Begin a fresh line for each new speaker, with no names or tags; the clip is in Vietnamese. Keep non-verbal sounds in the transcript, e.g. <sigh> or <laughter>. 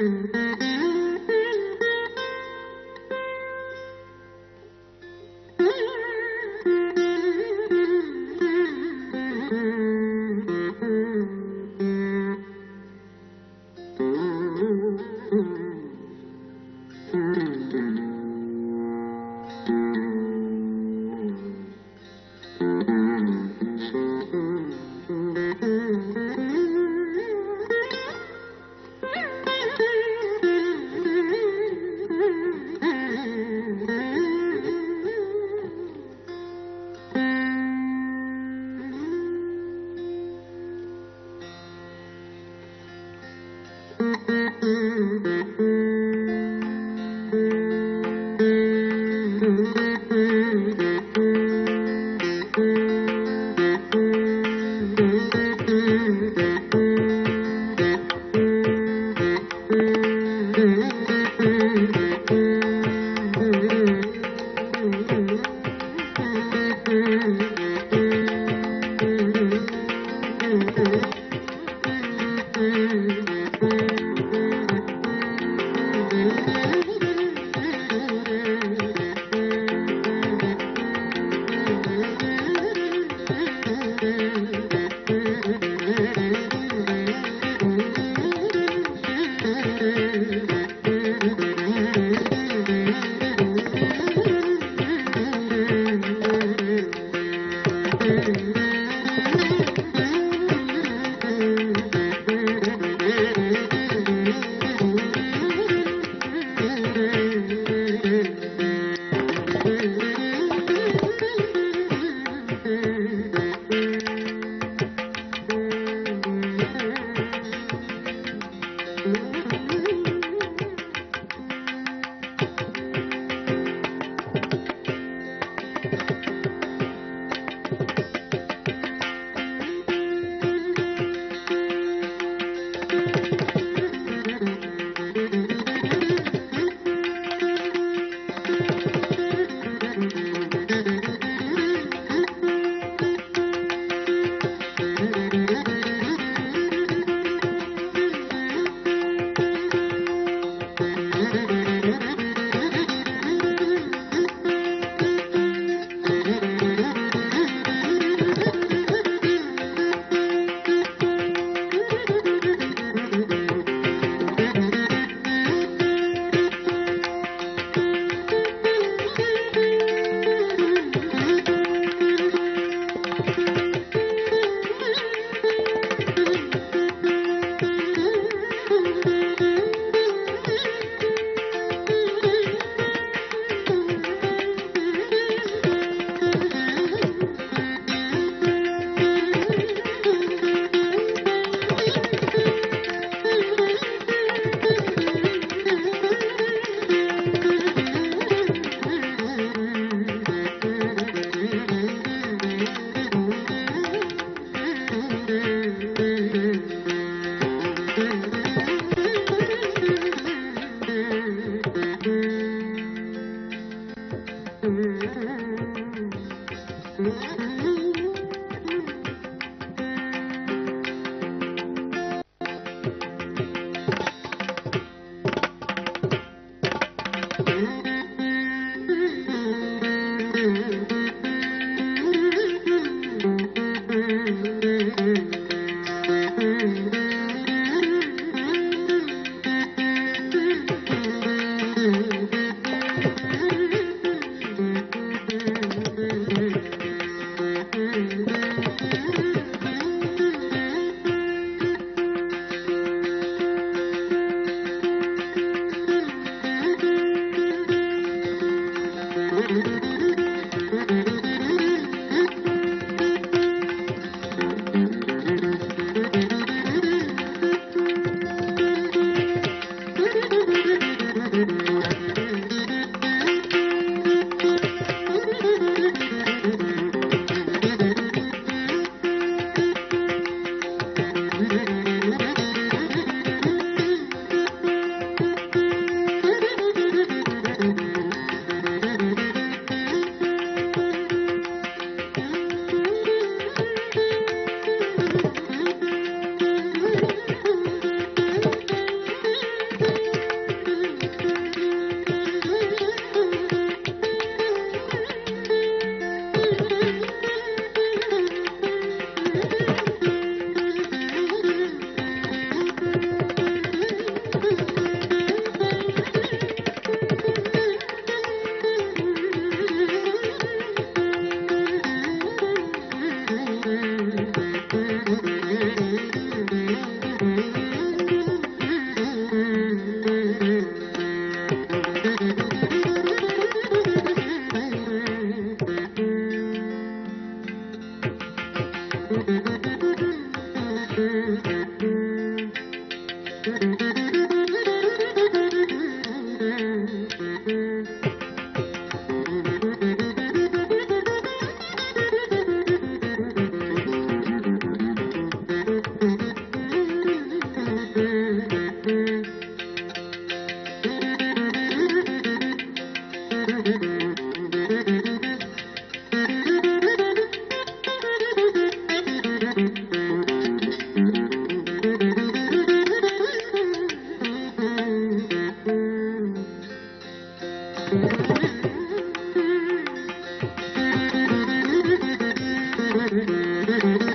mm -hmm. Mm-hmm. கண்டு Thank <laughs> you. Mm-hmm.